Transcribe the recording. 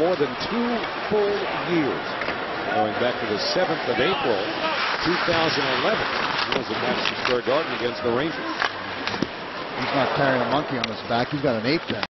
more than two full years. Going back to the 7th of April, 2011. He was at Madison Square Garden against the Rangers. He's not carrying a monkey on his back. He's got an ape there.